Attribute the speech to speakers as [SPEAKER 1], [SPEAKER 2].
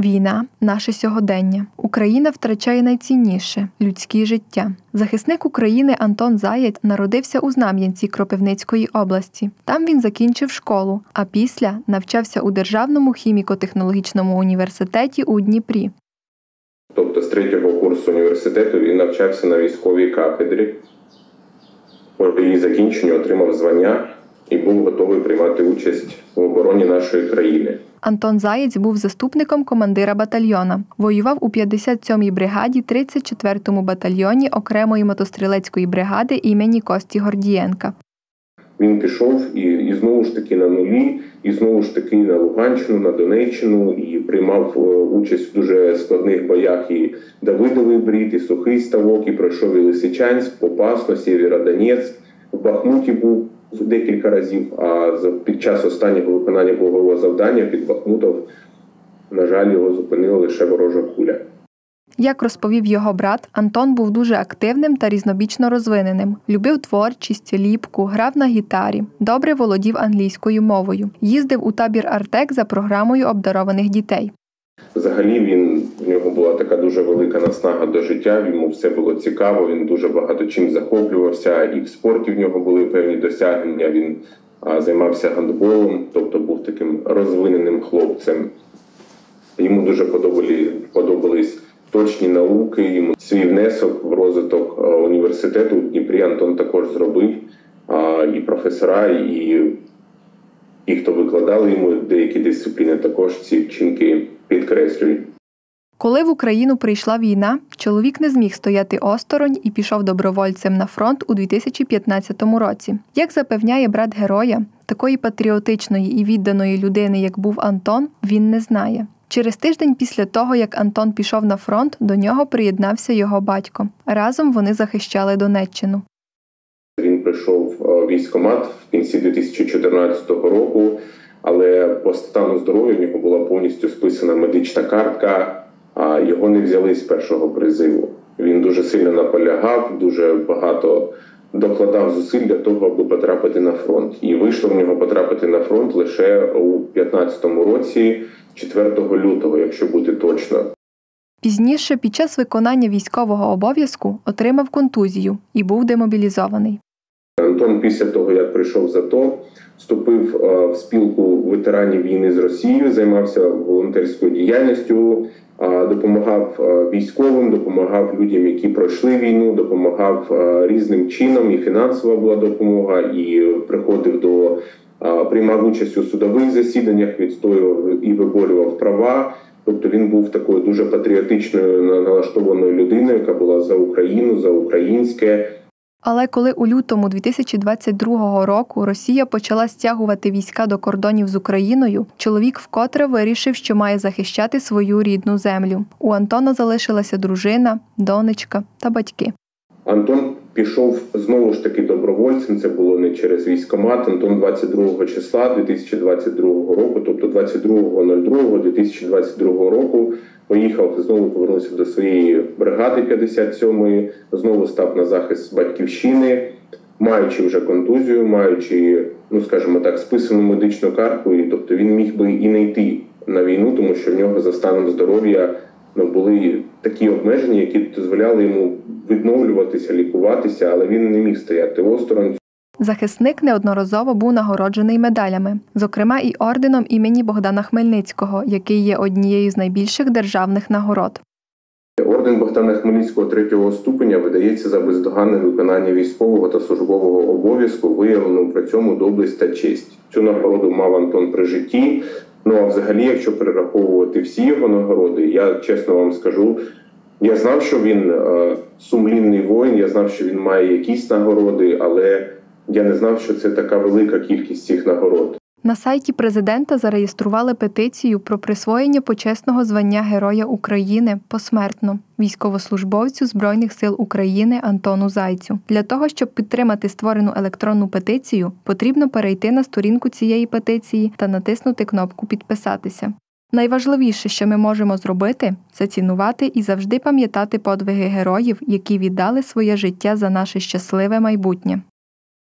[SPEAKER 1] Війна наше сьогодення. Україна втрачає найцінніше людське життя. Захисник України Антон Заєць народився у Знам'янці Кропивницької області. Там він закінчив школу, а після навчався у Державному хіміко-технологічному університеті у Дніпрі.
[SPEAKER 2] Тобто з третього курсу університету він навчався на військовій кафедрі. По її закінченню отримав звання і був готовий приймати участь в обороні нашої країни.
[SPEAKER 1] Антон Заєць був заступником командира батальйона. Воював у 57-й бригаді, 34-му батальйоні окремої мотострілецької бригади імені Кості Гордієнка.
[SPEAKER 2] Він пішов і, і знову ж таки на нулі, і знову ж таки на Луганщину, на Донеччину, і приймав е, участь в дуже складних боях і Давидовий Брід, і Сухий Ставок, і пройшов і Лисичанськ, Попасно, Сєвєродонецьк. В Бахмуті був декілька разів. А під час останнього виконання бойового завдання під Бахмутом, на жаль, його зупинила лише ворожа куля.
[SPEAKER 1] Як розповів його брат, Антон був дуже активним та різнобічно розвиненим. Любив творчість, ліпку, грав на гітарі, добре володів англійською мовою. Їздив у табір Артек за програмою обдарованих дітей.
[SPEAKER 2] Взагалі він була така дуже велика наснага до життя. Йому все було цікаво. Він дуже багато чим захоплювався. І в спорті в нього були певні досягнення. Він займався гандболом, тобто був таким розвиненим хлопцем. Йому дуже подобали, подобались точні науки. Йому свій внесок в розвиток університету у Дніпрі Антон також зробив. І професора, і і хто викладали йому деякі дисципліни, також ці вчинки підкреслюють.
[SPEAKER 1] Коли в Україну прийшла війна, чоловік не зміг стояти осторонь і пішов добровольцем на фронт у 2015 році. Як запевняє брат героя, такої патріотичної і відданої людини, як був Антон, він не знає. Через тиждень після того, як Антон пішов на фронт, до нього приєднався його батько. Разом вони захищали Донеччину.
[SPEAKER 2] Він прийшов в військкомат в кінці 2014 року але по стану здоров'я в нього була повністю списана медична картка, а його не взяли з першого призиву. Він дуже сильно наполягав, дуже багато докладав зусиль для того, аби потрапити на фронт. І вийшло в нього потрапити на фронт лише у 2015 році, 4 лютого, якщо бути точно.
[SPEAKER 1] Пізніше, під час виконання військового обов'язку, отримав контузію і був демобілізований.
[SPEAKER 2] Антон, після того як прийшов за то, вступив е, в спілку ветеранів війни з Росією, займався волонтерською діяльністю, допомагав е, військовим, допомагав людям, які пройшли війну, допомагав е, різним чином. І фінансова була допомога, і приходив до приймав участь у судових засіданнях, відстоював і виборював права. Тобто він був такою дуже патріотичною налаштованою людиною, яка була за Україну, за українське.
[SPEAKER 1] Але коли у лютому 2022 року Росія почала стягувати війська до кордонів з Україною, чоловік вкотре вирішив, що має захищати свою рідну землю. У Антона залишилася дружина, донечка та батьки.
[SPEAKER 2] Антон пішов знову ж таки добровольцем. Це було не через військомат. Антон 22 числа 2022 року, тобто 22.02.2022 року, поїхав знову повернувся до своєї бригади 57-ї, знову став на захист батьківщини, маючи вже контузію, маючи, ну скажімо так, списану медичну картку, і тобто він міг би і не йти на війну, тому що в нього за станом здоров'я ну, були такі обмеження, які дозволяли йому відновлюватися, лікуватися, але він не міг стояти осторонь.
[SPEAKER 1] Захисник неодноразово був нагороджений медалями, зокрема і орденом імені Богдана Хмельницького, який є однією з найбільших державних нагород.
[SPEAKER 2] Орден Богдана Хмельницького третього ступеня видається за бездоганне виконання військового та службового обов'язку, виявлену при цьому доблесть та честь. Цю нагороду мав Антон при житті. Ну а взагалі, якщо перераховувати всі його нагороди, я чесно вам скажу. Я знав, що він е, сумлінний воїн, я знав, що він має якісь нагороди, але я не знав, що це така велика кількість цих нагород.
[SPEAKER 1] На сайті президента зареєстрували петицію про присвоєння почесного звання Героя України посмертно військовослужбовцю Збройних сил України Антону Зайцю. Для того щоб підтримати створену електронну петицію, потрібно перейти на сторінку цієї петиції та натиснути кнопку Підписатися. Найважливіше, що ми можемо зробити, це цінувати і завжди пам'ятати подвиги героїв, які віддали своє життя за наше щасливе майбутнє.